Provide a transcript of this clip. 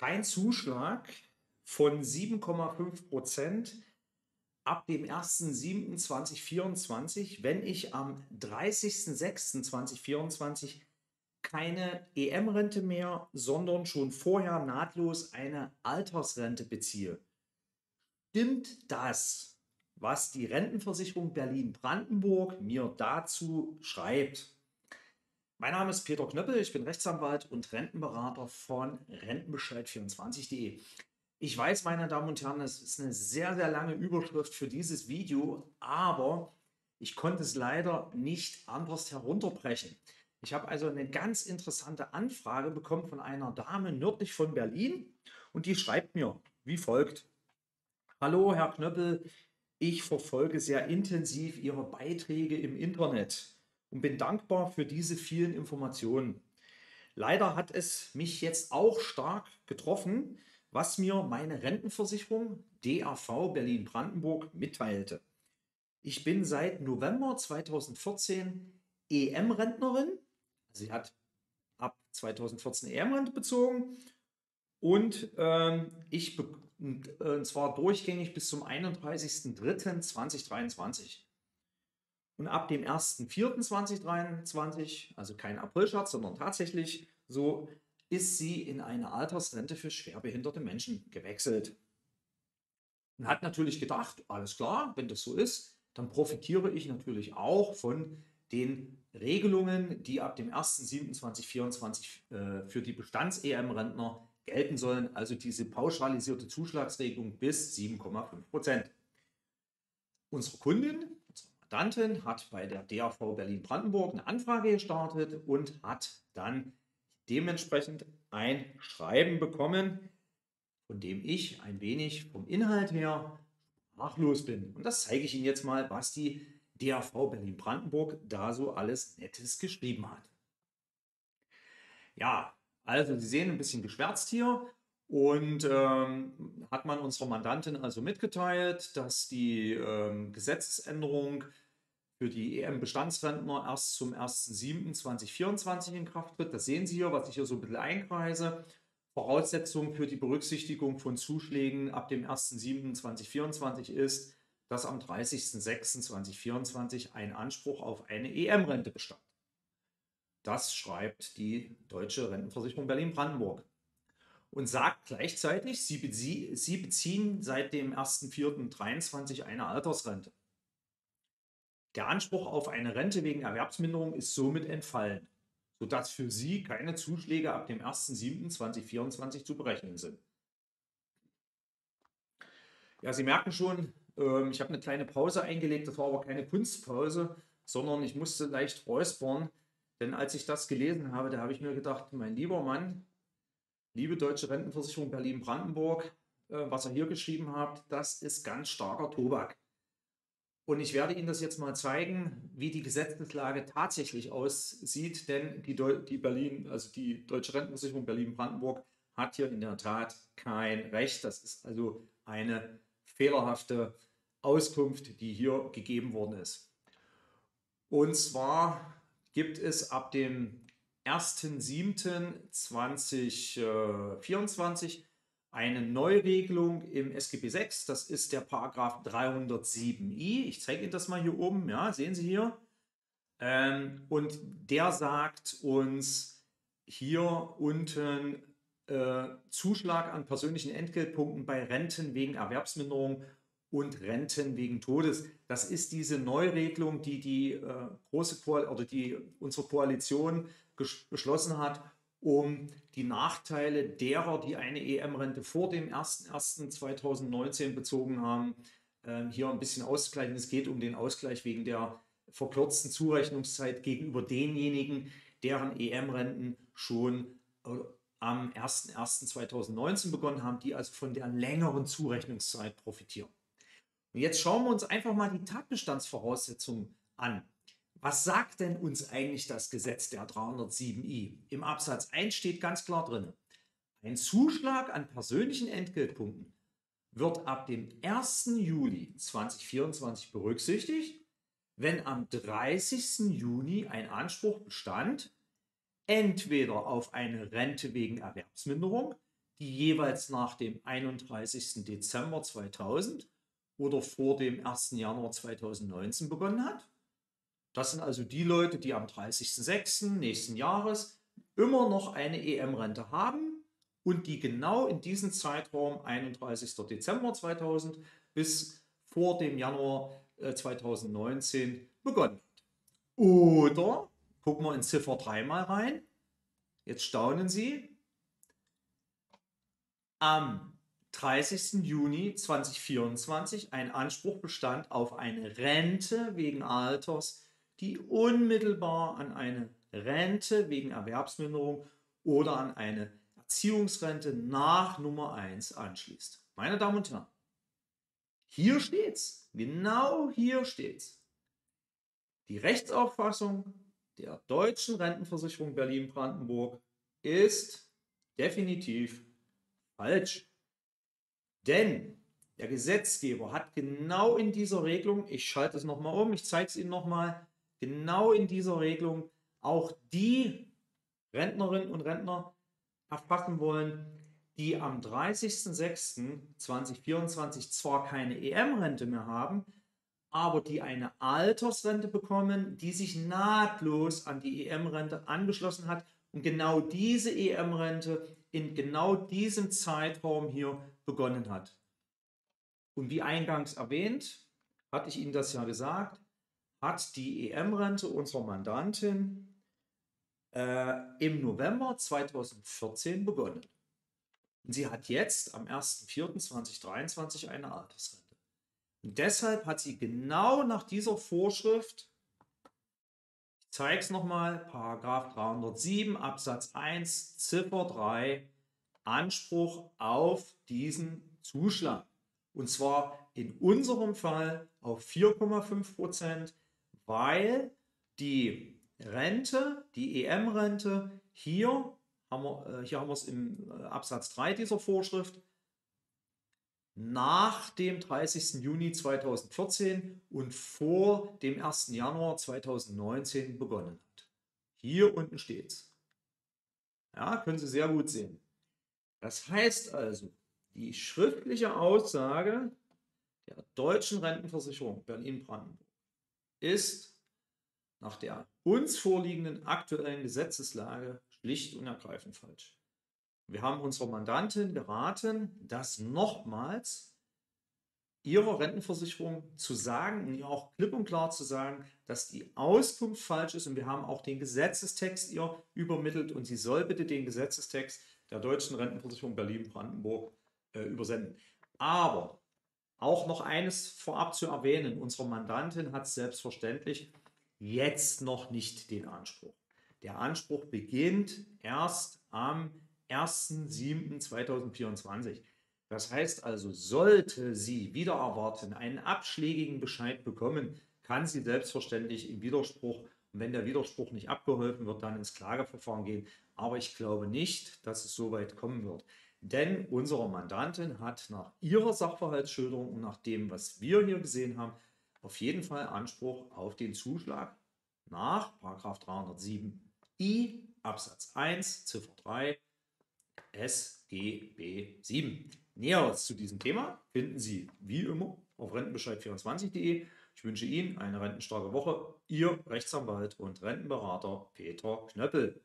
kein Zuschlag von 7,5 Prozent ab dem 1.7.2024, wenn ich am 30.06.2024 keine EM-Rente mehr, sondern schon vorher nahtlos eine Altersrente beziehe. Stimmt das, was die Rentenversicherung Berlin-Brandenburg mir dazu schreibt? Mein Name ist Peter Knöppel, ich bin Rechtsanwalt und Rentenberater von Rentenbescheid24.de. Ich weiß, meine Damen und Herren, das ist eine sehr, sehr lange Überschrift für dieses Video, aber ich konnte es leider nicht anders herunterbrechen. Ich habe also eine ganz interessante Anfrage bekommen von einer Dame nördlich von Berlin und die schreibt mir wie folgt. Hallo, Herr Knöppel, ich verfolge sehr intensiv Ihre Beiträge im Internet und bin dankbar für diese vielen Informationen. Leider hat es mich jetzt auch stark getroffen, was mir meine Rentenversicherung DAV Berlin-Brandenburg mitteilte. Ich bin seit November 2014 EM-Rentnerin Sie hat ab 2014 EM-Rente bezogen und ähm, ich äh, und zwar durchgängig bis zum 31.03.2023. Und ab dem 1.04.2023, also kein Aprilscherz, sondern tatsächlich so, ist sie in eine Altersrente für schwerbehinderte Menschen gewechselt. Und hat natürlich gedacht, alles klar, wenn das so ist, dann profitiere ich natürlich auch von den Regelungen, die ab dem 1.7.2024 äh, für die Bestands-EM-Rentner gelten sollen, also diese pauschalisierte Zuschlagsregelung bis 7,5 Prozent. Unsere Kundin, Mandantin, hat bei der DAV Berlin-Brandenburg eine Anfrage gestartet und hat dann dementsprechend ein Schreiben bekommen, von dem ich ein wenig vom Inhalt her sprachlos bin. Und das zeige ich Ihnen jetzt mal, was die DAV Berlin-Brandenburg da so alles Nettes geschrieben hat. Ja, also Sie sehen ein bisschen geschwärzt hier und ähm, hat man unserer Mandantin also mitgeteilt, dass die ähm, Gesetzesänderung für die EM-Bestandsrentner erst zum 1.7.2024 in Kraft tritt. Das sehen Sie hier, was ich hier so ein bisschen einkreise. Voraussetzung für die Berücksichtigung von Zuschlägen ab dem 1.7.2024 ist, dass am 30.06.2024 ein Anspruch auf eine EM-Rente bestand. Das schreibt die Deutsche Rentenversicherung Berlin-Brandenburg und sagt gleichzeitig, sie, bezie sie beziehen seit dem 1.4.23 eine Altersrente. Der Anspruch auf eine Rente wegen Erwerbsminderung ist somit entfallen, sodass für Sie keine Zuschläge ab dem 1.7.2024 zu berechnen sind. Ja, Sie merken schon, ähm, ich habe eine kleine Pause eingelegt, das war aber keine Kunstpause, sondern ich musste leicht räuspern, denn als ich das gelesen habe, da habe ich mir gedacht, mein lieber Mann, liebe Deutsche Rentenversicherung Berlin-Brandenburg, äh, was ihr hier geschrieben habt, das ist ganz starker Tobak. Und ich werde Ihnen das jetzt mal zeigen, wie die Gesetzeslage tatsächlich aussieht, denn die, Deu die Berlin, also die Deutsche Rentenversicherung Berlin-Brandenburg hat hier in der Tat kein Recht. Das ist also eine fehlerhafte Auskunft, die hier gegeben worden ist. Und zwar gibt es ab dem 1.7.2024 eine Neuregelung im SGB 6. Das ist der Paragraph 307i. Ich zeige Ihnen das mal hier oben. Ja, sehen Sie hier. Ähm, und der sagt uns hier unten äh, Zuschlag an persönlichen Entgeltpunkten bei Renten wegen Erwerbsminderung und Renten wegen Todes. Das ist diese Neuregelung, die die äh, große Ko oder die unsere Koalition beschlossen hat, um die Nachteile derer, die eine EM-Rente vor dem 01.01.2019 bezogen haben, äh, hier ein bisschen auszugleichen. Es geht um den Ausgleich wegen der verkürzten Zurechnungszeit gegenüber denjenigen, deren EM-Renten schon äh, am 01.01.2019 begonnen haben, die also von der längeren Zurechnungszeit profitieren. Und jetzt schauen wir uns einfach mal die Tatbestandsvoraussetzungen an. Was sagt denn uns eigentlich das Gesetz der 307i? Im Absatz 1 steht ganz klar drin, ein Zuschlag an persönlichen Entgeltpunkten wird ab dem 1. Juli 2024 berücksichtigt, wenn am 30. Juni ein Anspruch bestand, entweder auf eine Rente wegen Erwerbsminderung, die jeweils nach dem 31. Dezember 2000 oder vor dem 1. Januar 2019 begonnen hat. Das sind also die Leute, die am 30.06. nächsten Jahres immer noch eine EM-Rente haben und die genau in diesem Zeitraum 31. Dezember 2000 bis vor dem Januar 2019 äh, begonnen hat. Oder gucken wir in Ziffer 3 mal rein. Jetzt staunen Sie. Am 30. Juni 2024 ein Anspruch bestand auf eine Rente wegen Alters, die unmittelbar an eine Rente wegen Erwerbsminderung oder an eine Erziehungsrente nach Nummer 1 anschließt. Meine Damen und Herren, hier steht's, genau hier steht's. Die Rechtsauffassung der deutschen Rentenversicherung Berlin-Brandenburg ist definitiv falsch. Denn der Gesetzgeber hat genau in dieser Regelung, ich schalte es nochmal um, ich zeige es Ihnen nochmal, genau in dieser Regelung auch die Rentnerinnen und Rentner erfassen wollen, die am 30.06.2024 zwar keine EM-Rente mehr haben, aber die eine Altersrente bekommen, die sich nahtlos an die EM-Rente angeschlossen hat und genau diese EM-Rente in genau diesem Zeitraum hier begonnen hat. Und wie eingangs erwähnt, hatte ich Ihnen das ja gesagt, hat die EM-Rente unserer Mandantin äh, im November 2014 begonnen. Und sie hat jetzt am 1.4.2023 eine Altersrente. Und deshalb hat sie genau nach dieser Vorschrift, ich zeige es nochmal, Paragraph 307 Absatz 1 Ziffer 3, Anspruch auf diesen Zuschlag. Und zwar in unserem Fall auf 4,5 Prozent, weil die Rente, die EM-Rente, hier haben wir, äh, hier haben wir es im äh, Absatz 3 dieser Vorschrift, nach dem 30. Juni 2014 und vor dem 1. Januar 2019 begonnen hat. Hier unten steht es. Ja, können Sie sehr gut sehen. Das heißt also, die schriftliche Aussage der deutschen Rentenversicherung Berlin-Brandenburg ist nach der uns vorliegenden aktuellen Gesetzeslage schlicht und ergreifend falsch. Wir haben unserer Mandantin geraten, das nochmals ihrer Rentenversicherung zu sagen und ihr auch klipp und klar zu sagen, dass die Auskunft falsch ist und wir haben auch den Gesetzestext ihr übermittelt und sie soll bitte den Gesetzestext der deutschen Rentenversicherung Berlin-Brandenburg äh, übersenden. Aber auch noch eines vorab zu erwähnen, unsere Mandantin hat selbstverständlich jetzt noch nicht den Anspruch. Der Anspruch beginnt erst am 1.7.2024. Das heißt also, sollte sie wieder erwarten, einen abschlägigen Bescheid bekommen, kann sie selbstverständlich im Widerspruch, wenn der Widerspruch nicht abgeholfen wird, dann ins Klageverfahren gehen. Aber ich glaube nicht, dass es so weit kommen wird. Denn unsere Mandantin hat nach ihrer Sachverhaltsschilderung und nach dem, was wir hier gesehen haben, auf jeden Fall Anspruch auf den Zuschlag nach 307i Absatz 1 Ziffer 3 SGB 7. Näheres zu diesem Thema finden Sie wie immer auf rentenbescheid24.de. Ich wünsche Ihnen eine rentenstarke Woche. Ihr Rechtsanwalt und Rentenberater Peter Knöppel.